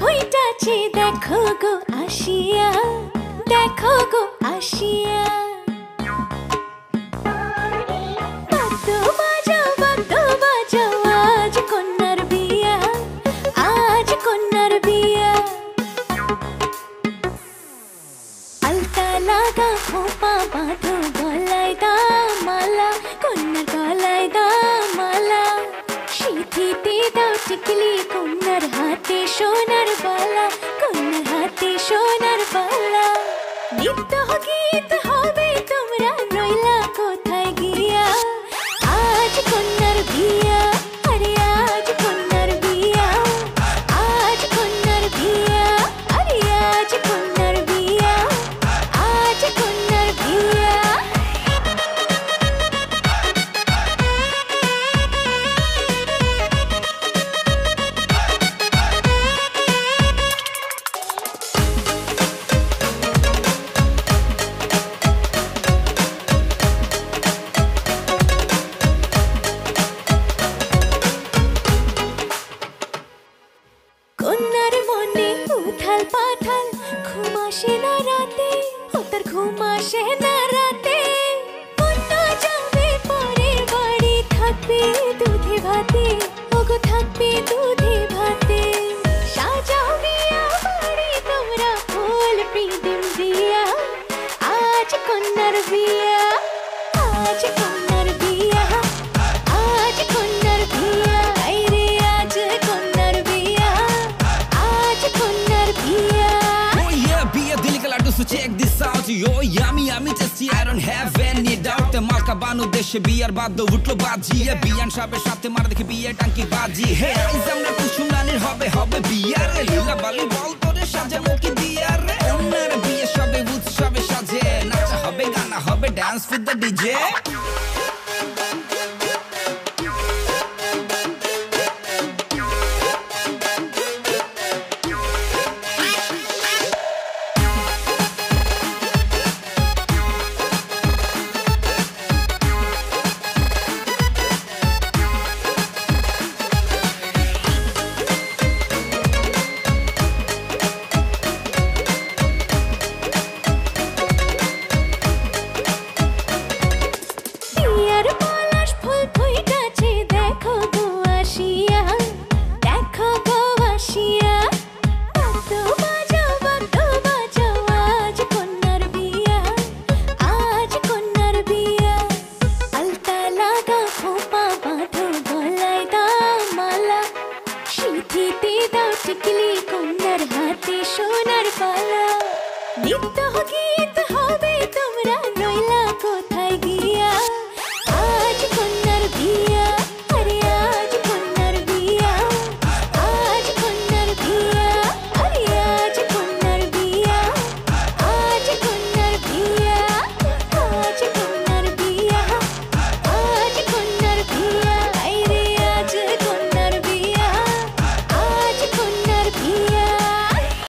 ফুইটাছে দেখো গো আসিয়া দেখো গো আসিয়া। টিকলি কন্যার হাতে সোনার বালা কন্যার হাতে সোনার বালা। নিত্য গীত হবে ঘুম আসে না রাতে ও তার ঘুম আসে না রাতে কন্যা যাবে পরের বাড়ি থাকবে দুধে ভাতে ওগো থাকবে দুধে ভাতে সাজাও বিয়া বাড়ি তোমরা ফুল প্রিদিম দিয়া আজ কন্যার বিয়া আজ কন্যার so check this out. Yo, yummy, yummy, tasty, I don't have any doubt. মালকা Banu দেশে বিয়ার বাদ্য উঠল বাজিয়ে। বিয়ান সাহেবের সাথে মারা দেখে বিয়ে টাঙ্কি বাজি। হে আইজ আমরা কুসুম রানীর হবে হবে বিয়ার লীলা বালি বল তোরে সাজাবো কি দিয়ার অন্যের বিয়ে সবে উৎসবে সাজে। নাচা হবে গানা হবে ডান্স উইথ দ্য ডিজে টিকলি কন্যার হাতে সোনার পালা। নিত্য গীত